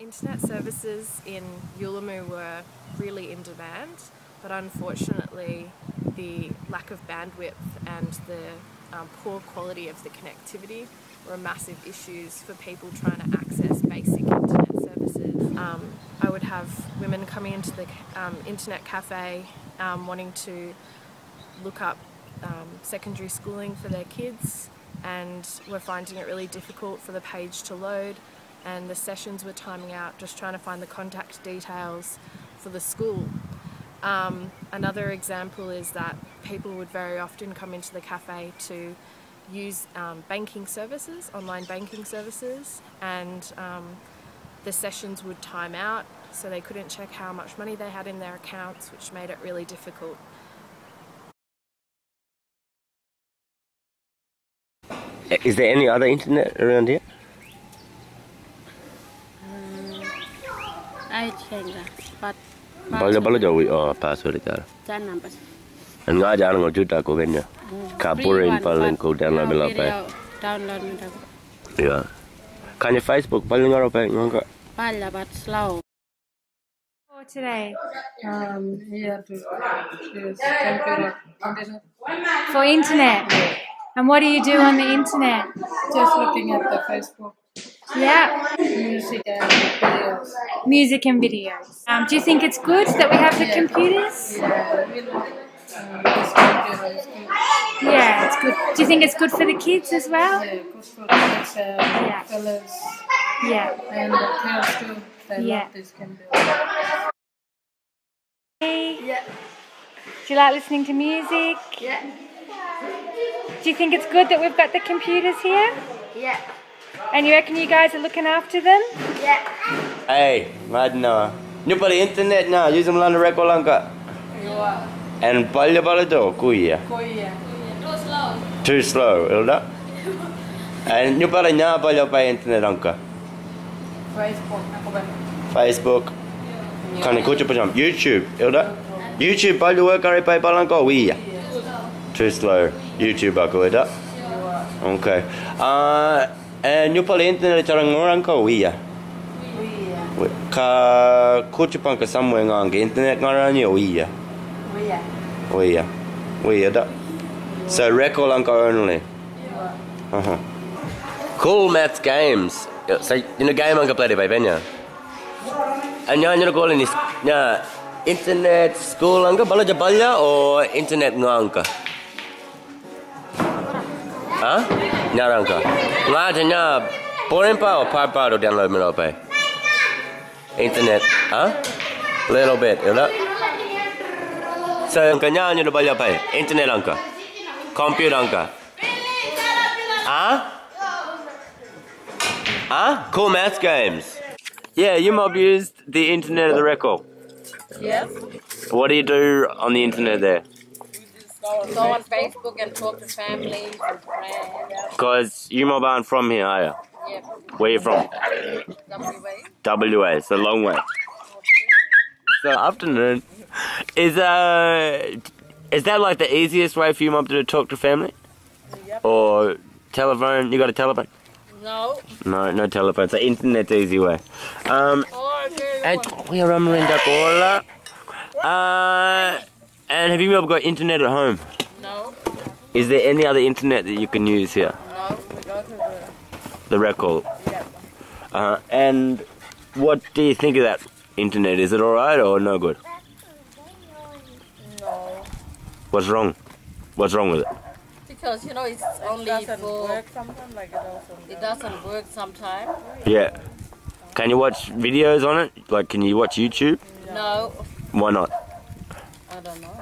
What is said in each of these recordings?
Internet services in Yulamu were really in demand, but unfortunately, the lack of bandwidth and the um, poor quality of the connectivity were massive issues for people trying to access basic internet services. Um, I would have women coming into the um, internet cafe um, wanting to look up um, secondary schooling for their kids, and were finding it really difficult for the page to load and the sessions were timing out, just trying to find the contact details for the school. Um, another example is that people would very often come into the cafe to use um, banking services, online banking services, and um, the sessions would time out, so they couldn't check how much money they had in their accounts, which made it really difficult. Is there any other internet around here? Ai chenga pat Bala bala jauh oh password itu. chan numbers An nga jangan ngau juta ko kenya. Kapurin paling ko download bela pa. download mi da Ya. Kanya Facebook paling ngaro pa ngka. pala but slow for today? Um, here to use computer, computer. For internet. And what do you do on the internet? Just looking at the Facebook Yeah, music and videos. music and videos. Um, do you think it's good that we have the computers? Yeah, you know, this computer is good. Yeah, it's good. Do you think it's good for the kids as well? Yeah, good for kids and Yeah. fellas Yeah. and the girls too. They Yeah. love this computer. Yeah. Do you like listening to music? yeah Do you think it's good that we've got the computers here? yeah And you reckon you guys are looking after them? yeah Hey, madna. Nyo pala internet na, use mo lang na record lang ka. And pala pala to, kuya. Korea. Too slow, Too slow, ilda. And nyo pala nya pala pa internet lang ka. Facebook, ako ba? Facebook. Kan ikut pajam. YouTube, ilda. YouTube pala wa kare pa palang ko, kuya. Too slow. YouTube ako ilda. Okay. Uh, and nyo pala internet cara ngorang ko, kuya. Korea. Ka kuchu pang ka somewhere ngang internet ngarang ni kuya. Korea. Kuya. Kuya da. So record lang ka only. Uh-huh. Cool maths games. So you know game ang ka play by Benya. Anya anya ko ni nya internet school ang ka bala jaballa o internet ngang ka. Ha? Nyarang ka. Nga nya poren pa o par pa do download mo pa. Internet, ha? Little bit, you know? So ang kanya nyo na bala pa Internet lang ka. Computer lang ka. Ha? Ha? Cool math games. Yeah, you mob used the internet of the record. Yes. What do you do on the internet there? Go, on Facebook and talk to families and friends. Because you mob aren't from here, are you? Yeah. Where you from? WA. WA, it's a long way. So afternoon. Is uh is that like the easiest way for you mum to talk to family? Yep. Or telephone? You got a telephone? No. No, no telephone. So internet's the easy way. Um Oh, okay. and we are in Dakola. Uh and have you ever got internet at home? No. Is there any other internet that you can use here? No. We go to the. The record. Yeah. Uh and what do you think of that internet? Is it alright or no good? No. What's wrong? What's wrong with it? Because you know it's only doesn't for. work sometimes like it also. It doesn't work sometimes. Yeah. Can you watch videos on it? Like, can you watch YouTube? No. Why not? I don't know.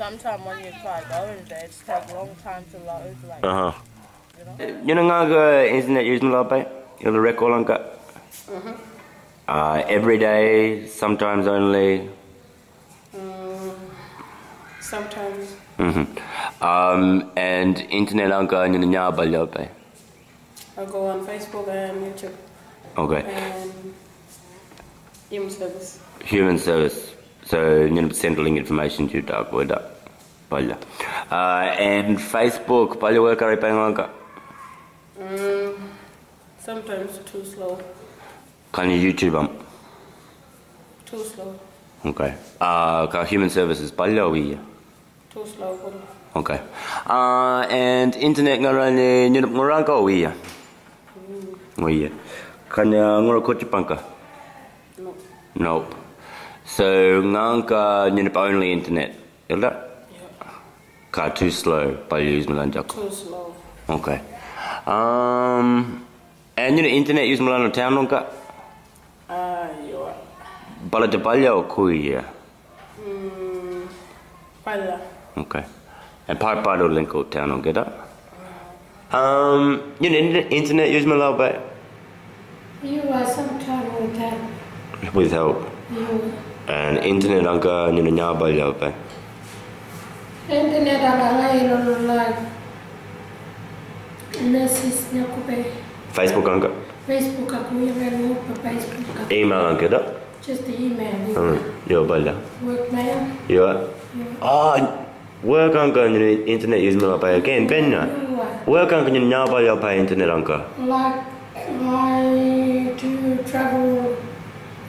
Because sometimes when you try going there, it takes a long time to load. Like, Uh huh. you know. You know nga ga internet use mo lapay? Yung record lang ka? Uh, every day, sometimes only. Sometimes. Mhm. Um, and internet lang ka yun niya ba lapay? I go on Facebook and YouTube Okay. and human service. Human service. So yun Centrelink information to ta ko da. Pala. Uh, and Facebook, pala wa ka rin pa nga ka? Mm, Sometimes too slow. Kan you YouTube am? Too slow. Okay. Uh, ka human services palya wiya. Too slow. Okay. Uh, and internet ngarane nyunup ngurang ka wiya. Wiya. Kanya ngura kochipanka? No. Nope. So ngangka nyunup only internet. Ilda? Ka too slow palya use melanjak. Too slow. Okay. Um, and you know, internet use Milano town nunca? Ah, you are. Bala de palha o kuia? Hmm. Pala. Okay. And part part of Linko town on get up. Um, you know, internet- internet use Milano ba? You are sometime with that. With help. You And internet anka you know nya balya ba? internet aga ngayon like message niya ko pa Facebook anka? Facebook ano pa Facebook. Email anka da? Just the email. Hmm. Yo balya. Work mail. Yo. Ah, work you know internet use Milano ba again benna? Work anka you know nya balya pa internet anka? like I do travel,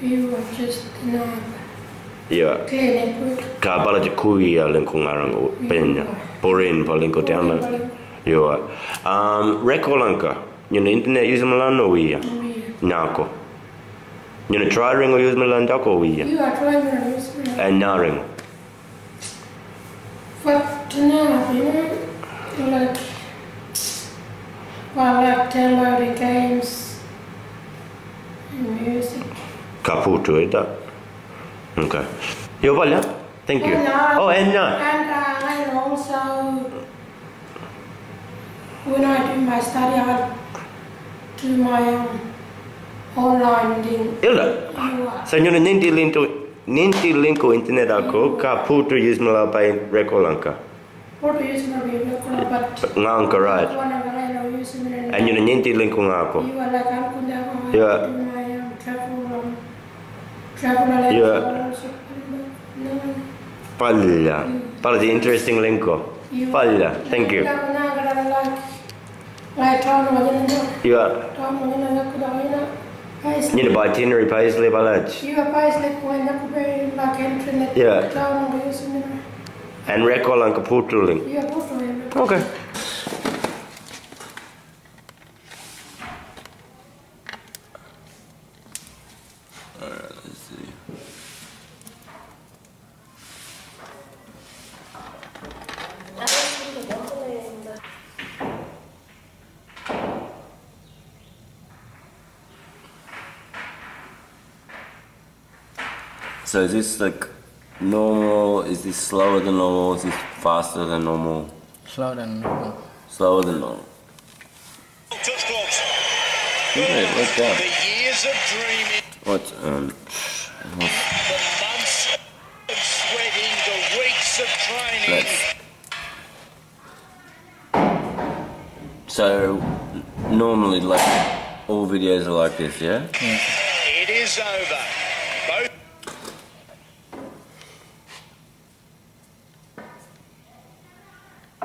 just not Yeah. clean it good. Ka bala de kui ya link ko ngarang o benya. Borin pa link ko download. Yo. Um, rekolanka. Nyunda internet use milano wiya. Nyako. Nyunda try ring o use milan jako wiya. You are trying to use me. And naring. But now, you know, like, well, like downloading games and music. Kaputo ita. Okay. Yo balya. Thank you. And, uh, Oh, and na. And uh, I also, when I do my study, I do my um, online thing. Ilda. You are. Sa nyuna ninti linto ninti linko internet ako ka puto use mala pa rekolanka. What do you use my video? But Ngangka right. one of the I use it. And nyuna ninti linko nga ako. You are like Uncle Davo. I you. Like, now, but I like, like, town, what you know, Yeah. town, what you know, like, you know, I Nyuna ba itinerary paisley balach. You are guys like when I could like internet Yeah. down on the using And rekolanka puto link. You are both of them. Okay. So is this like normal? Is this slower than normal? Is this faster than normal? Slow than normal. Slower than normal. Touch gloves. Okay, look down. The years of dreaming, What? Um. what- the months of sweating, the weeks of training. Let's. So normally, like all videos are like this, yeah. It is over. Both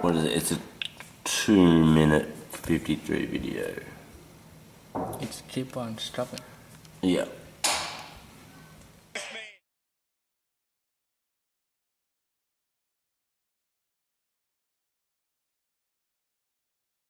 What is it? It's a two-minute fifty-three video. It's keep on stopping. Yeah.